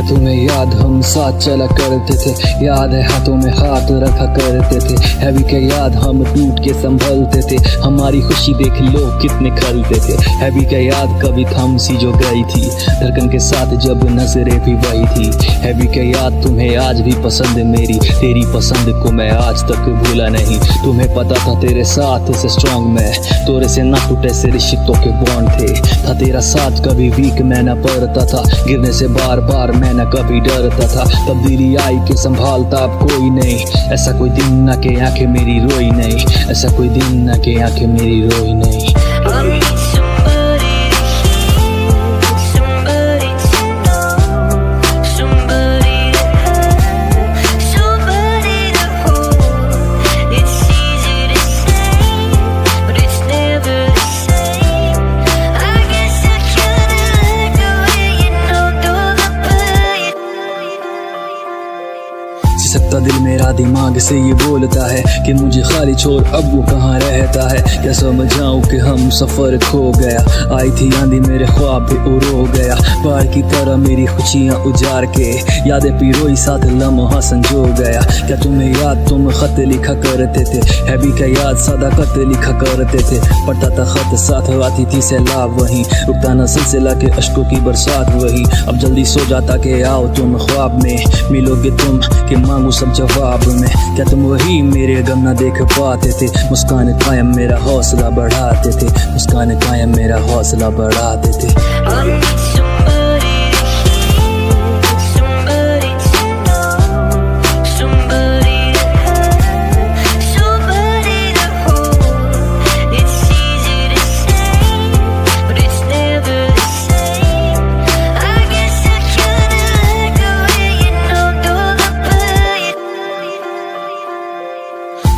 तुम्हें याद, हम साथ चला करते थे। याद है हाथों में हाथ रखा करते थे। हैवी के याद, हम टूट के संभलते थे। हमारी खुशी देख लो कितने खलते थे। हैवी के याद, कभी थम सी जो गई थी। धड़कन के साथ जब नज़रें भी वही थी। हैवी के याद, तुम्हें आज भी पसंद मेरी। तेरी पसंद को मैं आज तक भूला नहीं। तुम्हें पता था तेरे साथ से स्ट्रॉन्ग मैं। तोरे से ना टूटे से रिश्तों के बॉन्ड थे। था तेरा साथ, कभी वीक मैं न पड़ता था। गिरने से बार बार मैं न कभी डरता था, तब्दीली आई के संभालता अब कोई नहीं। ऐसा कोई दिन न के आँखें मेरी रोई नहीं, ऐसा कोई दिन न के आँखें मेरी रोई नहीं। Pain. दिल मेरा दिमाग से ये बोलता है कि मुझे खाली छोड़, अब वो कहाँ रहता है? क्या समझाऊं कि हम सफ़र खो गया? आई थी आंधी मेरे ख्वाब भी उड़ो गया। बाढ़ की तरह मेरी खुशियाँ उजार के यादें पिरोई, साथ लम्हा संजो गया। क्या तुम्हें याद? तुम खत लिखा करते थे। हैवी क्या याद? सादा खत लिखा करते थे। पढ़ता था खत, साथ आती थी सैलाब वहीं। रुकता न सिलसिला के अशकों की बरसात वही। अब जल्दी सो जाता के आओ तुम ख्वाब में। मिलोगे तुम कि मांगू सब जवाब में। क्या तुम वही मेरे गम ना देख पाते थे? मुस्कान कायम मेरा हौसला बढ़ाते थे। मुस्कान कायम मेरा हौसला बढ़ाते थे।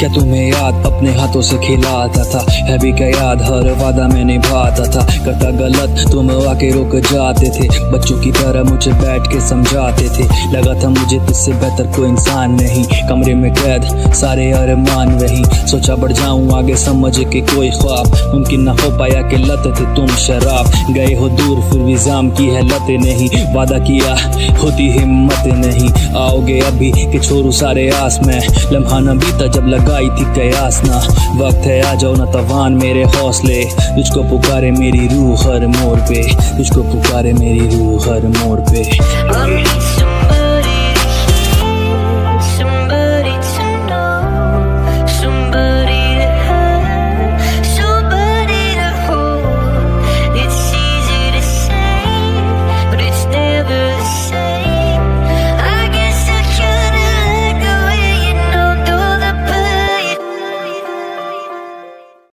क्या तुम्हें याद? अपने हाथों से खिलाता था। हैवी का याद? हर वादा में निभाता था। करता गलत तुम आके रुक जाते थे। बच्चों की तरह मुझे बैठ के समझाते थे। लगा था मुझे तुझसे बेहतर कोई इंसान नहीं। कमरे में कैद, सारे अरमान वही। सोचा बढ़ जाऊँ आगे समझ के कोई ख्वाब। मुमकिन ना हो पाया कि लत थे तुम शराब। गए हो दूर, फिर भी जाम की है लत नहीं। वादा किया, होती हिम्मत नहीं। आओगे अभी कि छोरू सारे आस में। लम्हा न बीता जब लगाई थी कयास ना। वक्त है, आ जाओ ना तवान मेरे हौसले। तुझको पुकारे मेरी रूह हर मोड़ पे। तुझको पुकारे मेरी रूह हर मोड़ पे।